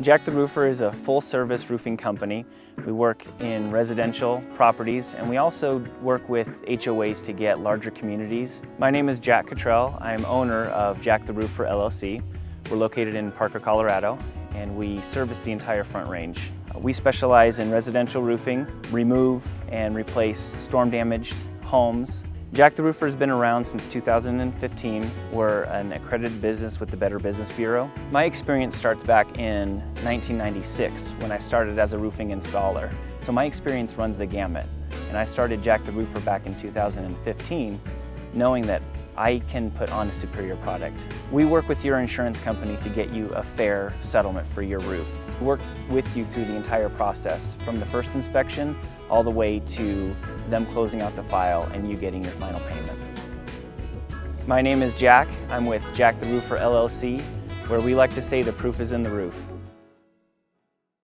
Jack the Roofer is a full-service roofing company. We work in residential properties and we also work with HOAs to get larger communities. My name is Jack Cottrell. I am owner of Jack the Roofer LLC. We're located in Parker, Colorado and we service the entire Front Range. We specialize in residential roofing, remove and replace storm damaged homes, Jack the Roofer has been around since 2015. We're an accredited business with the Better Business Bureau. My experience starts back in 1996 when I started as a roofing installer. So my experience runs the gamut. And I started Jack the Roofer back in 2015 knowing that I can put on a superior product. We work with your insurance company to get you a fair settlement for your roof. We work with you through the entire process, from the first inspection all the way to them closing out the file and you getting your final payment. My name is Jack. I'm with Jack the Roofer LLC, where we like to say the proof is in the roof.